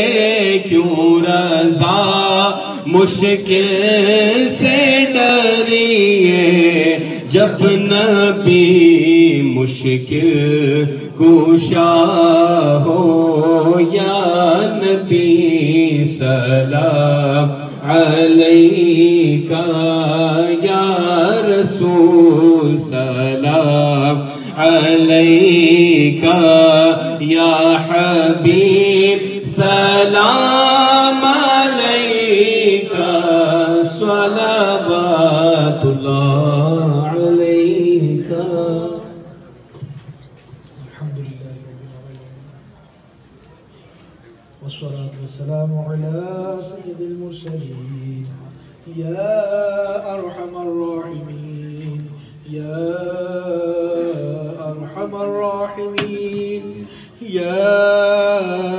کیوں رضا مشکل سے ڈریے جب نبی مشکل کوشا ہو یا نبی سلام علیکہ کا یا رسول سلام علیکہ یا حبیب سلام عليك. صلوات الله عليك. الحمد لله رب العالمين. والصلاة والسلام على سيد المرسلين. يا أرحم الراحمين. يا أرحم الراحمين. يا